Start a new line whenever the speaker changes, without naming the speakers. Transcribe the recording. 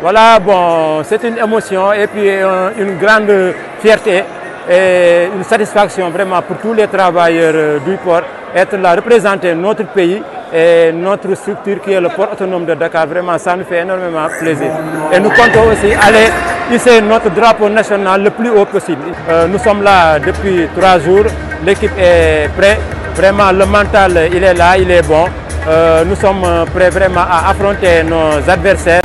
Voilà, bon, c'est une émotion et puis euh, une grande fierté et une satisfaction vraiment pour tous les travailleurs euh, du port, être là, représenter notre pays et notre structure qui est le port autonome de Dakar. Vraiment, ça nous fait énormément plaisir. Et nous comptons aussi aller hisser notre drapeau national le plus haut possible. Euh, nous sommes là depuis trois jours, l'équipe est prête, vraiment le mental il est là, il est bon. Nous sommes prêts vraiment à affronter nos adversaires.